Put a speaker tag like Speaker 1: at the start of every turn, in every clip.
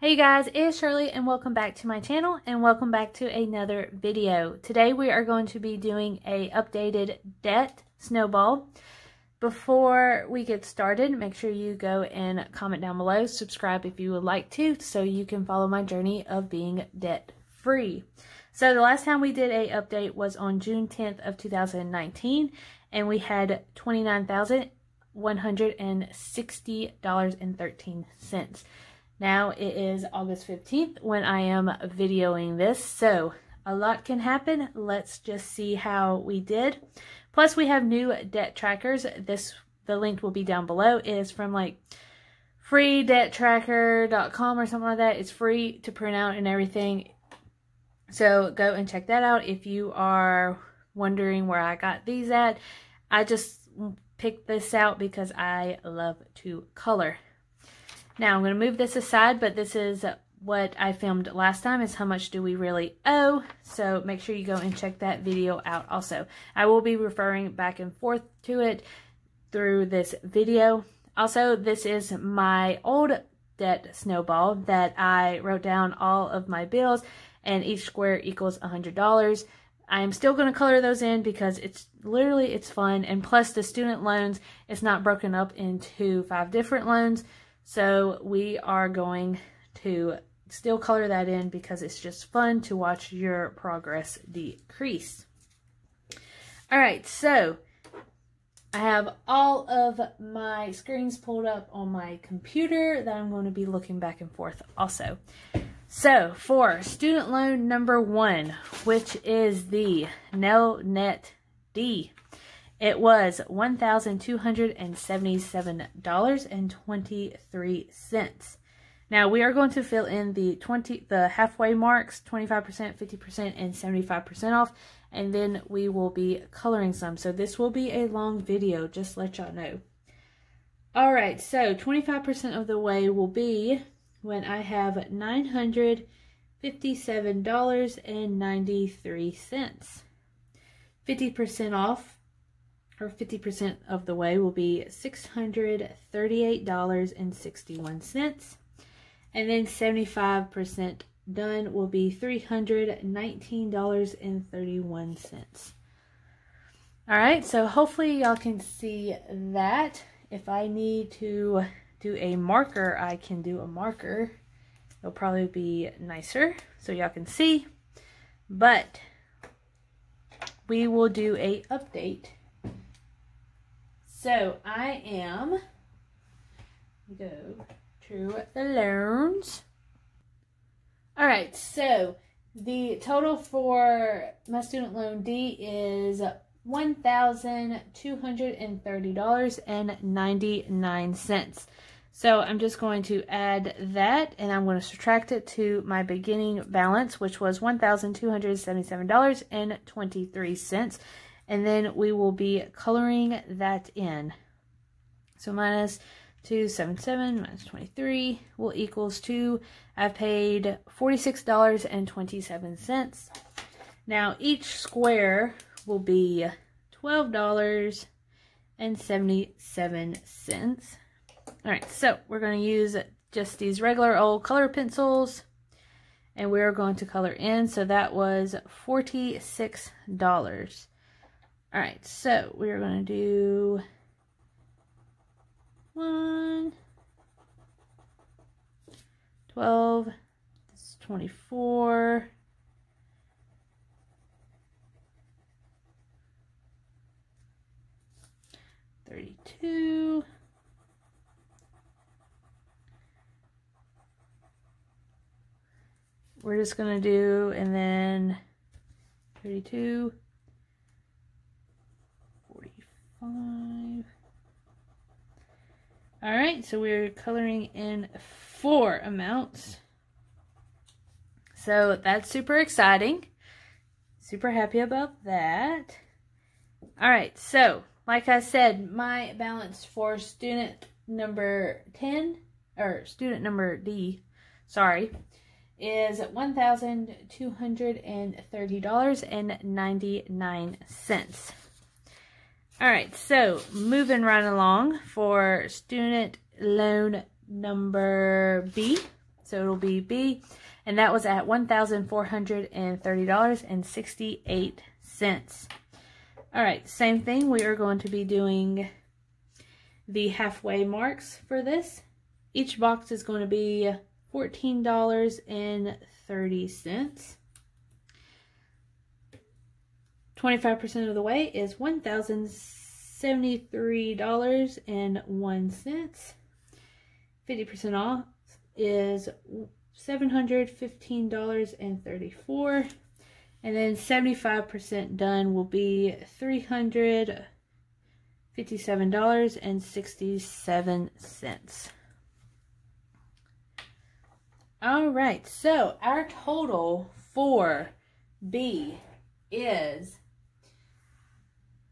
Speaker 1: Hey guys, it's Shirley and welcome back to my channel and welcome back to another video. Today we are going to be doing a updated debt snowball. Before we get started, make sure you go and comment down below, subscribe if you would like to, so you can follow my journey of being debt free. So the last time we did a update was on June 10th of 2019 and we had $29,160.13. Now it is August 15th when I am videoing this, so a lot can happen. Let's just see how we did. Plus we have new debt trackers. This The link will be down below. It is from like freedebttracker.com or something like that. It's free to print out and everything. So go and check that out if you are wondering where I got these at. I just picked this out because I love to color. Now I'm going to move this aside, but this is what I filmed last time is how much do we really owe. So make sure you go and check that video out also. I will be referring back and forth to it through this video. Also, this is my old debt snowball that I wrote down all of my bills and each square equals $100. I'm still going to color those in because it's literally, it's fun. And plus the student loans, it's not broken up into five different loans. So we are going to still color that in because it's just fun to watch your progress decrease. All right, so I have all of my screens pulled up on my computer that I'm going to be looking back and forth also. So for student loan number one, which is the Nelnet D it was $1,277.23. Now we are going to fill in the 20 the halfway marks, 25%, 50%, and 75% off, and then we will be coloring some. So this will be a long video, just let y'all know. Alright, so 25% of the way will be when I have $957.93. 50% off or 50% of the way will be $638.61. And then 75% done will be $319.31. All right, so hopefully y'all can see that. If I need to do a marker, I can do a marker. It'll probably be nicer so y'all can see. But we will do a update so I am go to the loans. All right, so the total for my student loan D is $1,230.99. So I'm just going to add that and I'm going to subtract it to my beginning balance, which was $1,277.23 and then we will be coloring that in. So minus 277 minus 23 will equals 2. I've paid $46.27. Now each square will be $12.77. Alright, so we're going to use just these regular old color pencils and we're going to color in. So that was $46. All right, so we're going to do one, 12, this is 24, Thirty-two. We're just going to do, and then 32, five. All right, so we're coloring in four amounts. So that's super exciting. Super happy about that. All right, so like I said, my balance for student number 10, or student number D, sorry, is $1,230.99. All right, so moving right along for student loan number B. So it'll be B. And that was at $1,430.68. All right, same thing. We are going to be doing the halfway marks for this. Each box is going to be $14.30. 25% of the way is $1,073.01. 50% off is $715.34. And then 75% done will be $357.67. All right, so our total for B is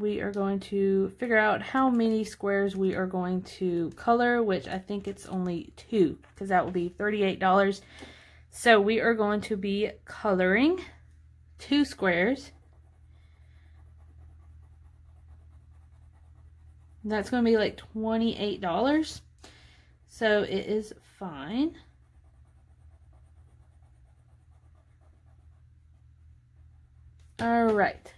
Speaker 1: we are going to figure out how many squares we are going to color, which I think it's only two, because that will be $38. So we are going to be coloring two squares. That's going to be like $28. So it is fine. All right.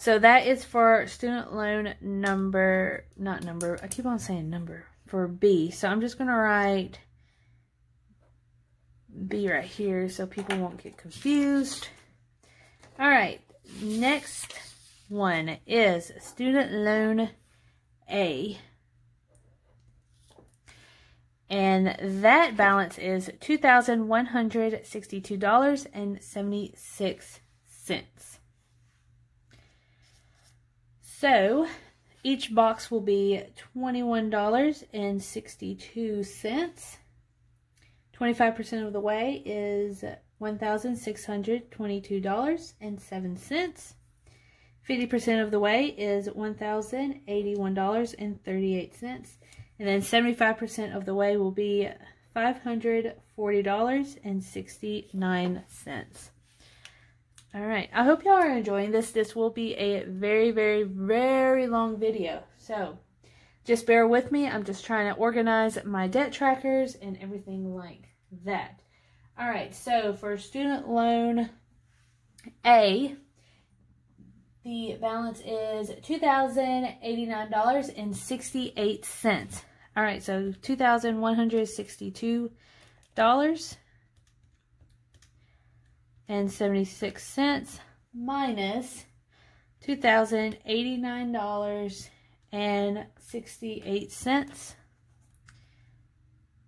Speaker 1: So that is for student loan number, not number, I keep on saying number, for B. So I'm just going to write B right here so people won't get confused. All right, next one is student loan A. And that balance is $2,162.76. So each box will be $21.62. 25% of the way is $1,622.07. 50% of the way is $1,081.38. And then 75% of the way will be $540.69. All right. I hope y'all are enjoying this. This will be a very, very, very long video. So just bear with me. I'm just trying to organize my debt trackers and everything like that. All right. So for student loan A, the balance is $2,089.68. All right. So $2,162 and 76 cents minus $2,089 and 68 cents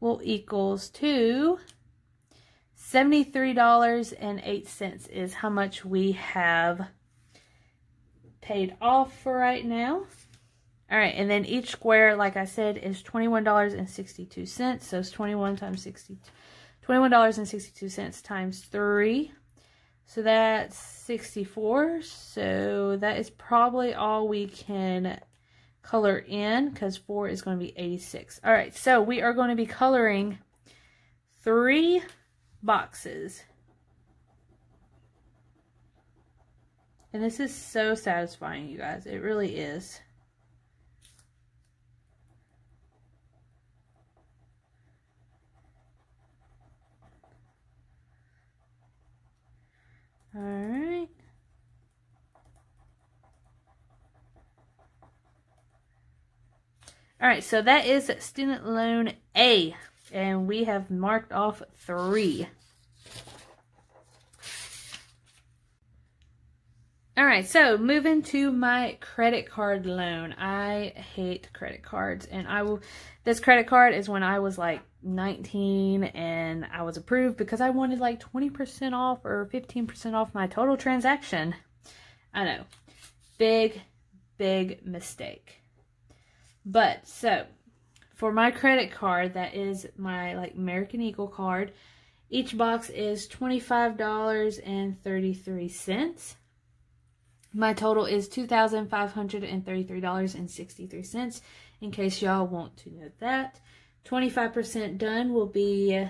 Speaker 1: will equals to $73.08 is how much we have paid off for right now. All right, and then each square, like I said, is $21.62. So it's 21 times 60, $21.62 times 3 so that's 64. So that is probably all we can color in because 4 is going to be 86. All right, so we are going to be coloring three boxes. And this is so satisfying, you guys. It really is. All right. All right, so that is student loan A, and we have marked off three. All right, so moving to my credit card loan. I hate credit cards, and I will. This credit card is when I was like 19 and I was approved because I wanted like 20% off or 15% off my total transaction. I know. Big, big mistake. But so for my credit card, that is my like American Eagle card. Each box is $25.33. My total is $2,533.63 in case y'all want to know that. 25% done will be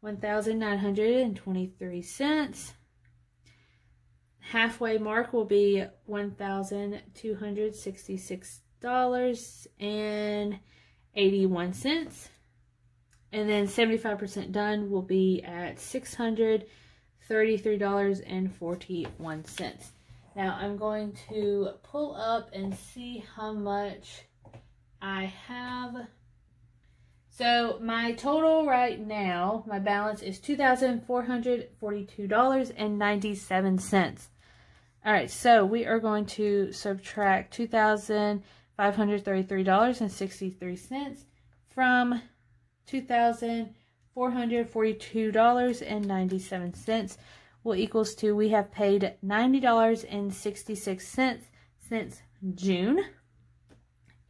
Speaker 1: 1,923 cents. Halfway mark will be $1,266.81. cents And then 75% done will be at $633.41. Now I'm going to pull up and see how much I have. So my total right now, my balance is $2,442.97. All right, so we are going to subtract $2,533.63 from $2,442.97 will equals to we have paid $90.66 since June.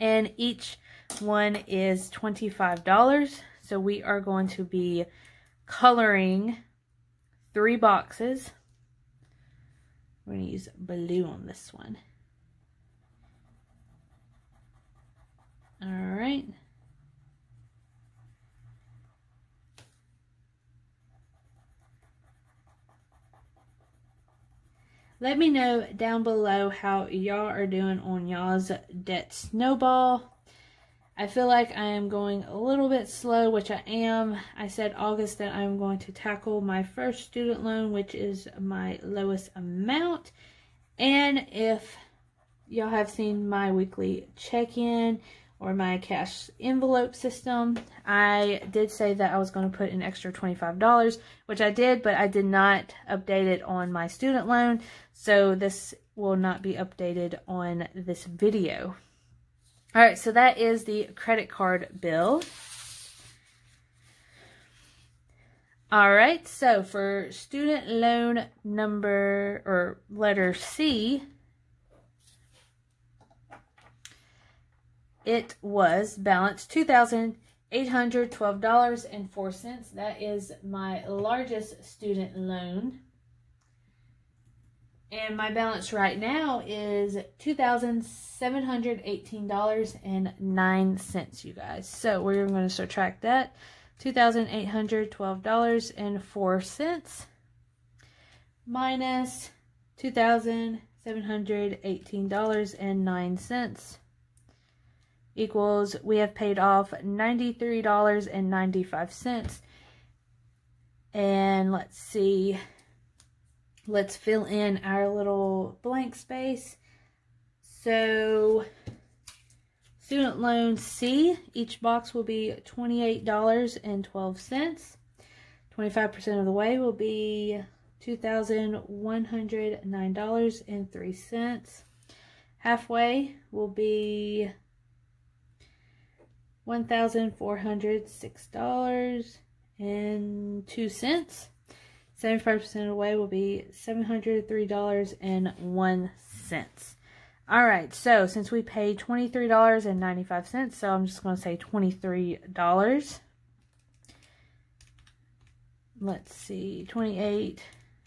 Speaker 1: And each one is $25. So we are going to be coloring three boxes. We're going to use blue on this one. All right. Let me know down below how y'all are doing on y'all's debt snowball. I feel like I am going a little bit slow, which I am. I said August that I'm going to tackle my first student loan, which is my lowest amount. And if y'all have seen my weekly check-in or my cash envelope system, I did say that I was going to put an extra $25, which I did, but I did not update it on my student loan. So this will not be updated on this video. All right, so that is the credit card bill. All right, so for student loan number or letter C, it was balance $2,812.04. That is my largest student loan. And my balance right now is $2,718.09, you guys. So we're going to subtract that. $2,812.04 minus $2,718.09 equals we have paid off $93.95. And let's see, let's fill in our little blank space. So student loan C, each box will be $28.12. 25% of the way will be $2,109.03. Halfway will be $1,406.02. 75% of the way will be $703.01. All right, so since we paid $23.95, so I'm just going to say $23. Let's see, 28,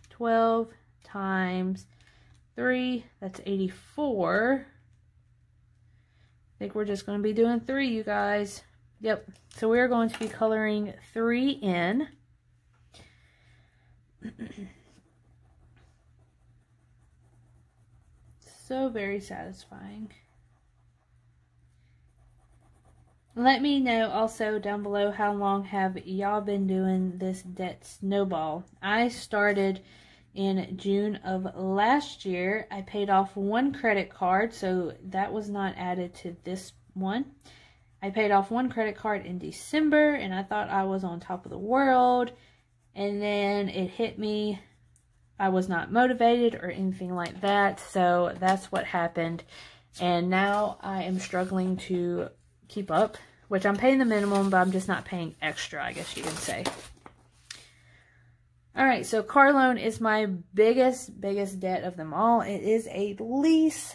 Speaker 1: 12 times 3, that's 84. Think we're just going to be doing 3, you guys. Yep, so we're going to be coloring 3 in. so very satisfying. Let me know also down below how long have y'all been doing this debt snowball. I started in June of last year. I paid off one credit card, so that was not added to this one. I paid off one credit card in December, and I thought I was on top of the world and then it hit me. I was not motivated or anything like that, so that's what happened. And now I am struggling to keep up, which I'm paying the minimum, but I'm just not paying extra, I guess you can say. All right, so car loan is my biggest, biggest debt of them all. It is a lease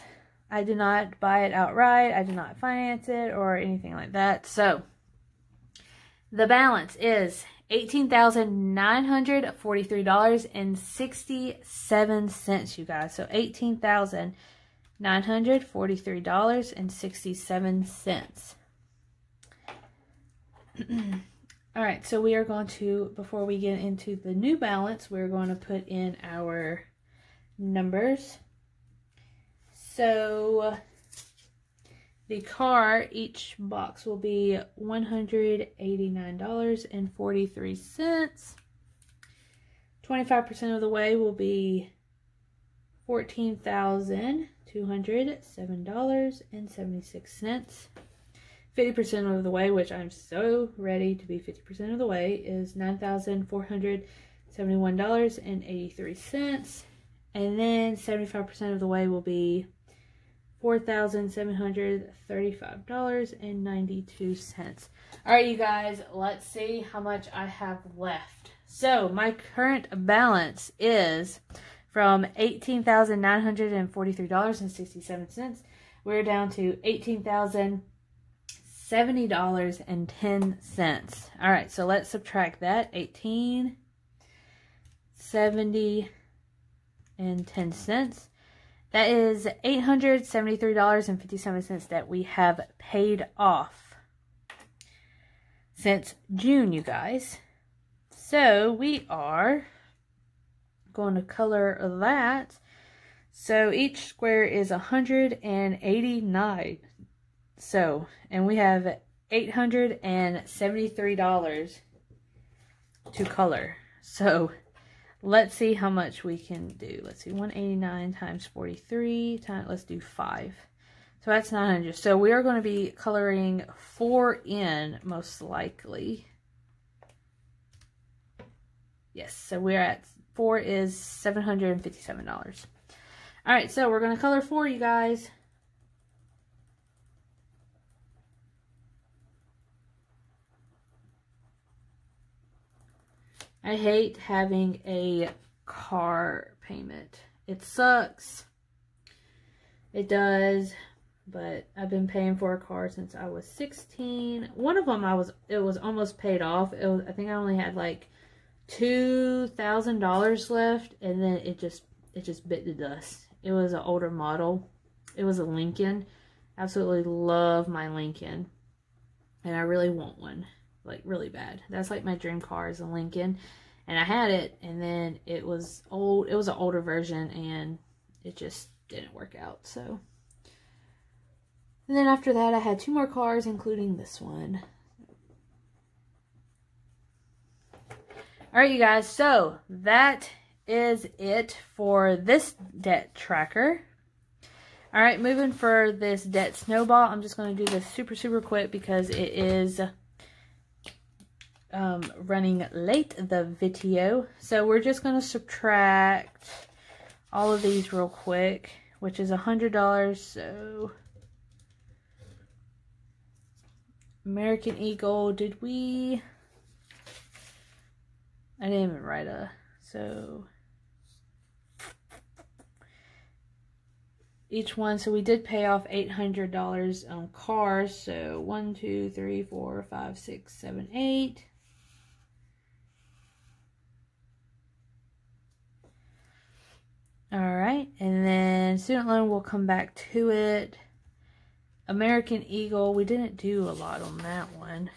Speaker 1: I did not buy it outright. I did not finance it or anything like that. So the balance is $18,943.67, you guys. So $18,943.67. All right, so we are going to, before we get into the new balance, we're going to put in our numbers. So the car, each box will be $189.43. 25% of the way will be $14,207.76. 50% of the way, which I'm so ready to be 50% of the way, is $9,471.83. And then 75% of the way will be $4,735.92. All right, you guys, let's see how much I have left. So my current balance is from $18,943.67. We're down to $18,070.10. All right, so let's subtract that. 18, 70, and 10 cents. That is $873.57 that we have paid off since June, you guys. So we are going to color that. So each square is 189. So, and we have $873 to color. So Let's see how much we can do. Let's see, 189 times 43 times, let's do 5. So that's 900. So we are going to be coloring 4 in, most likely. Yes, so we're at 4 is $757. All right, so we're going to color 4, you guys. I hate having a car payment. It sucks. It does, but I've been paying for a car since I was 16. One of them I was it was almost paid off. It was I think I only had like $2,000 left and then it just it just bit the dust. It was an older model. It was a Lincoln. Absolutely love my Lincoln. And I really want one like really bad. That's like my dream car is a Lincoln. And I had it and then it was old. It was an older version and it just didn't work out. So and then after that I had two more cars including this one. Alright you guys, so that is it for this debt tracker. Alright, moving for this debt snowball. I'm just going to do this super, super quick because it is um, running late the video. So we're just going to subtract all of these real quick, which is a $100. So American Eagle, did we... I didn't even write a... So... each one. So we did pay off $800 on cars. So one, two, three, four, five, six, seven, eight. All right, and then student loan, we'll come back to it. American Eagle, we didn't do a lot on that one.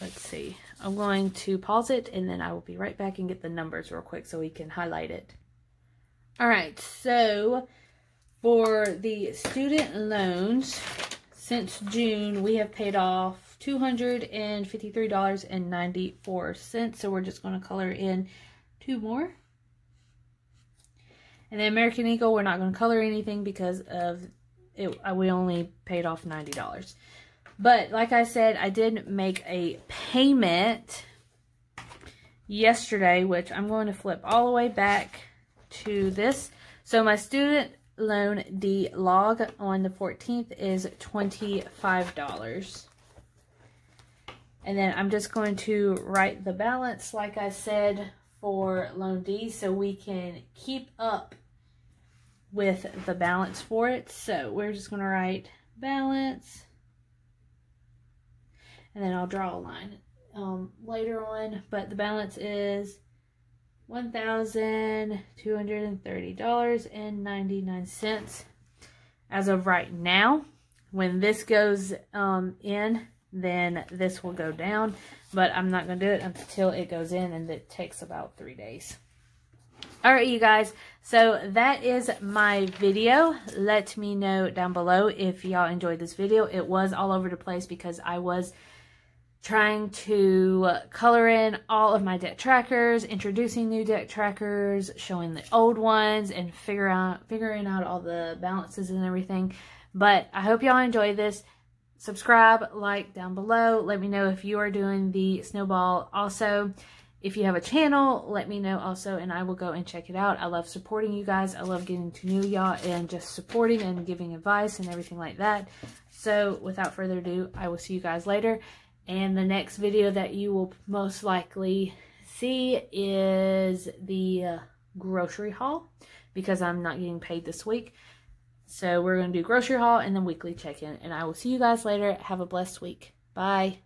Speaker 1: Let's see. I'm going to pause it and then I will be right back and get the numbers real quick so we can highlight it. All right, so for the student loans, since June, we have paid off $253.94. So we're just going to color in two more. And the American Eagle, we're not going to color anything because of it. Uh, we only paid off $90. But like I said, I did make a payment yesterday, which I'm going to flip all the way back to this. So my student loan D log on the 14th is $25. And then I'm just going to write the balance, like I said, for loan D so we can keep up with the balance for it. So we're just going to write balance. And then I'll draw a line um, later on. But the balance is $1,230.99 as of right now. When this goes um, in, then this will go down. But I'm not going to do it until it goes in, and it takes about three days. Alright, you guys. So that is my video. Let me know down below if y'all enjoyed this video. It was all over the place because I was trying to color in all of my debt trackers, introducing new debt trackers, showing the old ones, and figure out figuring out all the balances and everything. But I hope y'all enjoy this. Subscribe, like down below. Let me know if you are doing the snowball also. If you have a channel, let me know also, and I will go and check it out. I love supporting you guys. I love getting to know y'all and just supporting and giving advice and everything like that. So, without further ado, I will see you guys later. And the next video that you will most likely see is the uh, grocery haul because I'm not getting paid this week. So we're going to do grocery haul and then weekly check-in. And I will see you guys later. Have a blessed week. Bye.